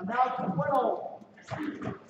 I'm now 12.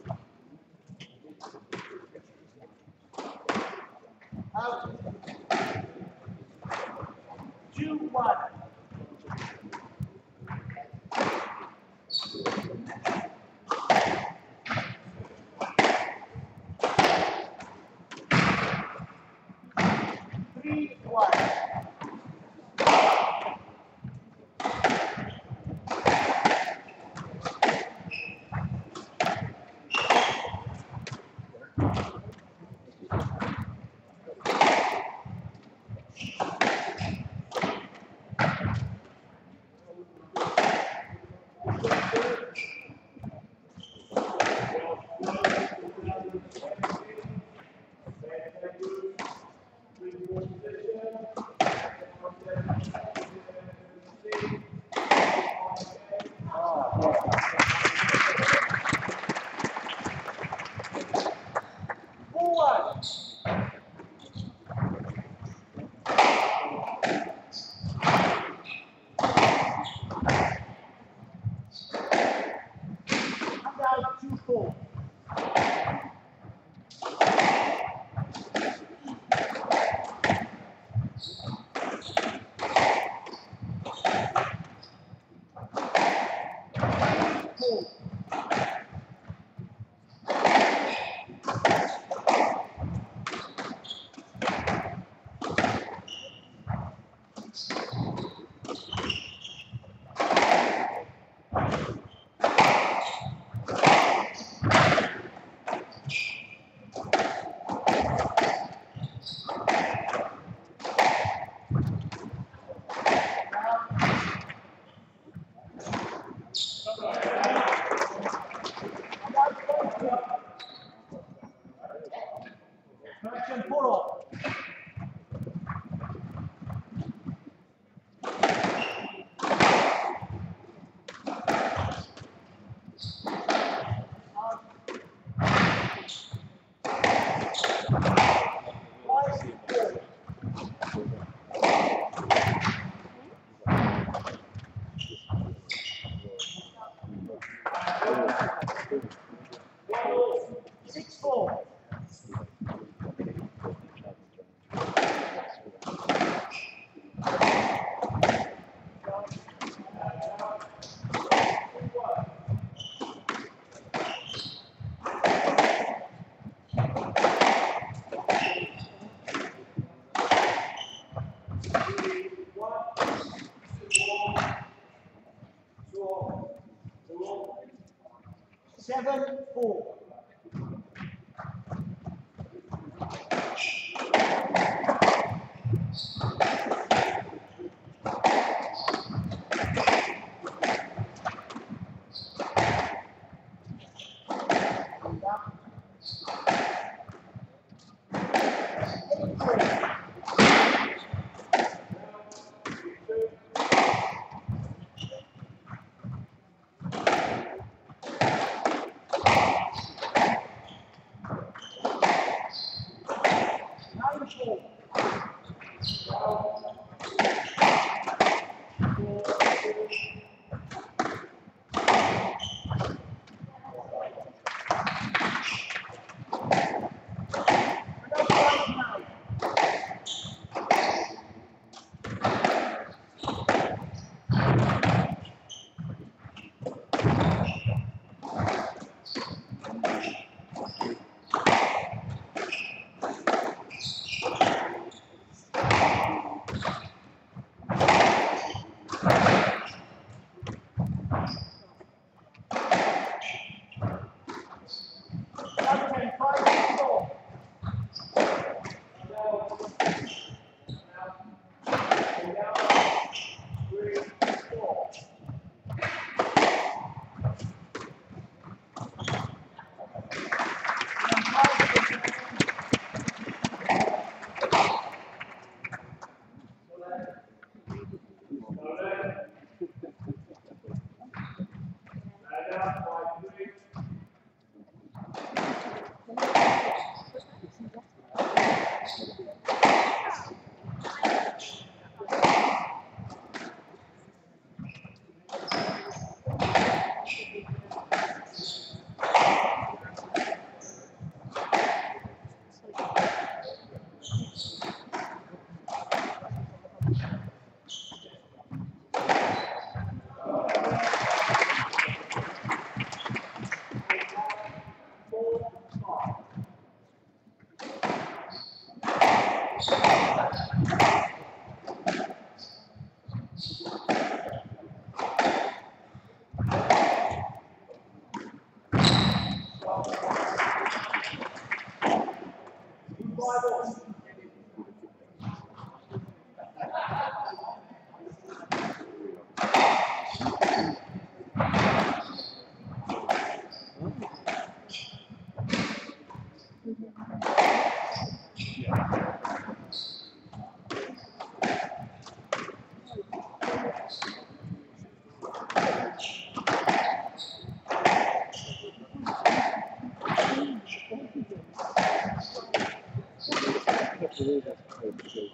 这个可以可以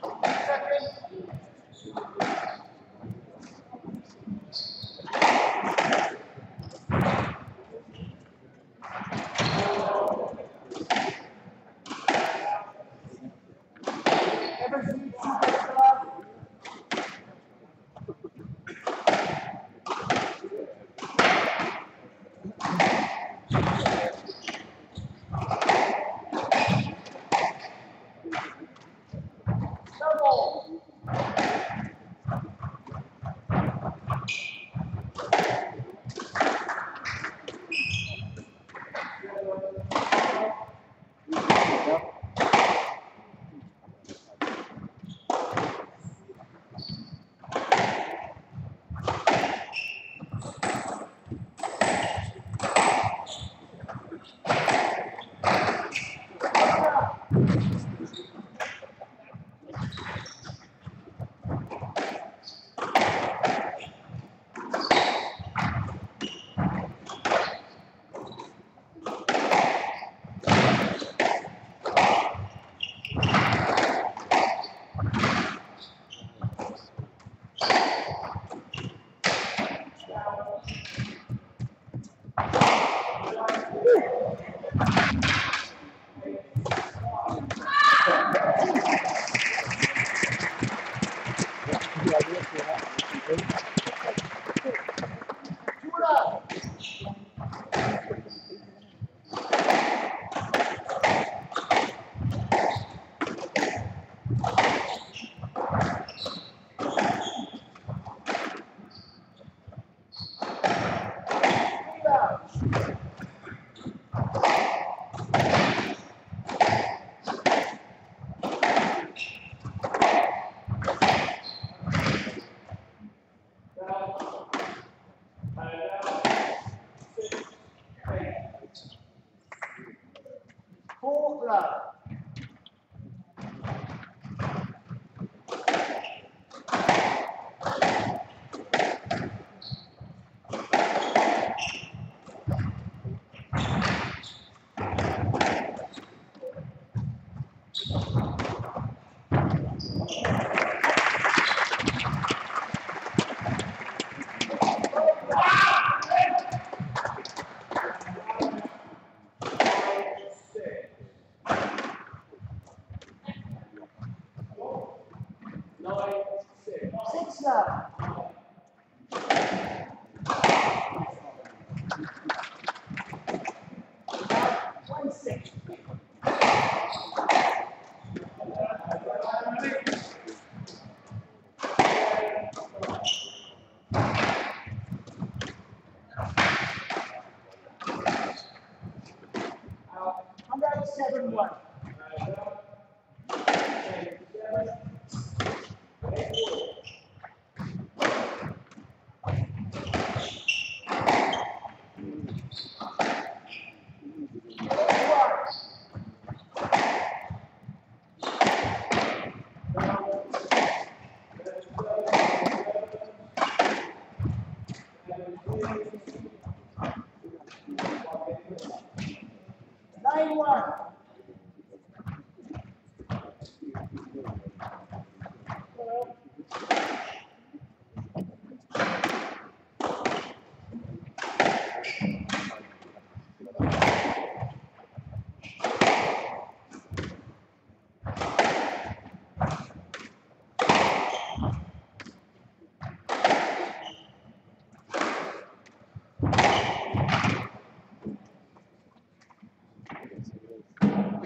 Nine one.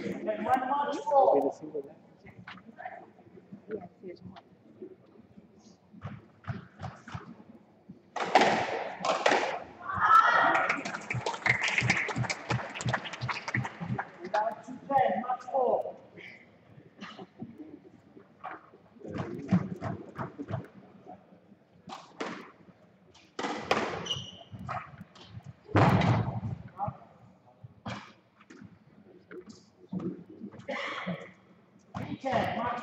And one march four. March four.